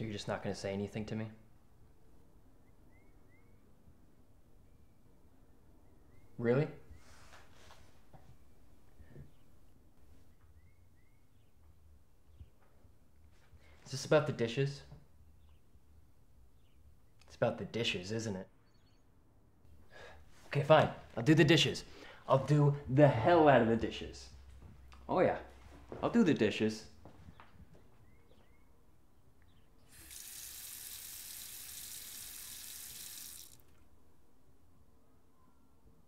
So you're just not going to say anything to me? Really? Is this about the dishes? It's about the dishes, isn't it? Okay, fine. I'll do the dishes. I'll do the hell out of the dishes. Oh, yeah. I'll do the dishes.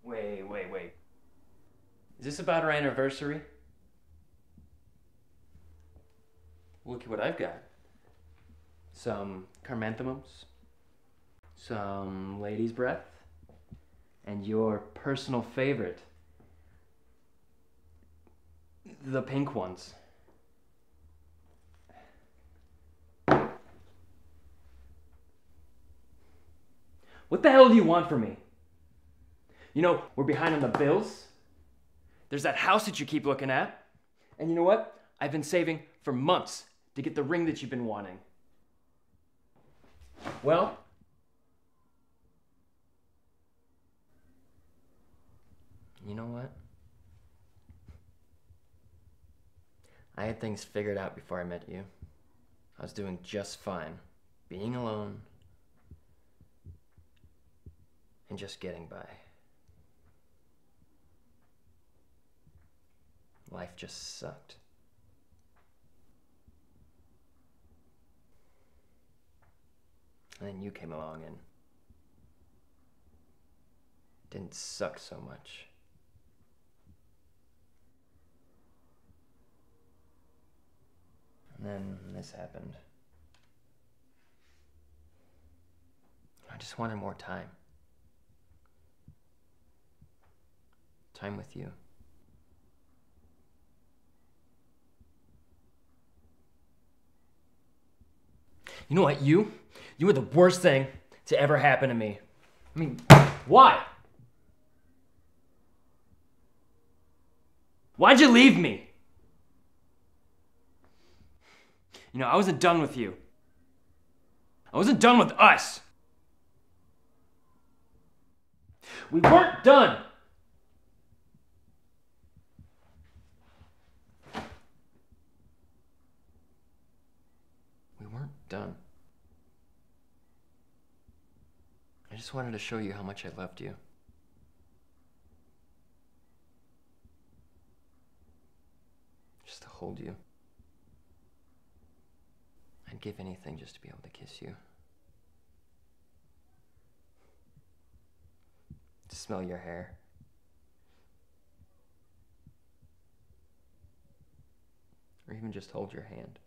Wait, wait, wait. Is this about our anniversary? Look at what I've got. Some chrysanthemums, some lady's breath, and your personal favorite. The pink ones. What the hell do you want from me? You know, we're behind on the bills. There's that house that you keep looking at. And you know what? I've been saving for months to get the ring that you've been wanting. Well, you know what? I had things figured out before I met you. I was doing just fine, being alone and just getting by. Life just sucked. And then you came along and didn't suck so much. And then this happened. I just wanted more time. Time with you. You know what? You, you were the worst thing to ever happen to me. I mean, why? Why'd you leave me? You know, I wasn't done with you. I wasn't done with us. We weren't done. We weren't done. I just wanted to show you how much I loved you. Just to hold you. I'd give anything just to be able to kiss you. To smell your hair. Or even just hold your hand.